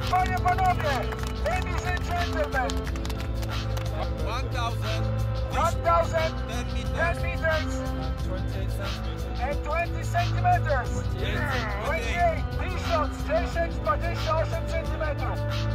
Panie, panowie, ladies and gentlemen. 1,000 10 meters and 20 centimeters. 28, 10 shots, 10 shots 58 centimeters.